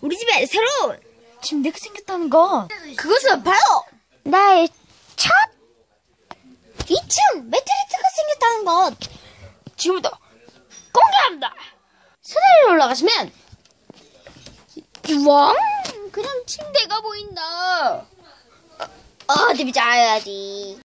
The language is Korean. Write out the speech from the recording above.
우리 집에 새로운 침대가 생겼다는 거. 그것은 바로 나의 첫 2층 매트리스가 생겼다는 것. 지금부터 공개합니다. 사다리로 올라가시면 왕 그냥 침대가 보인다. 어, 어디 보자 야지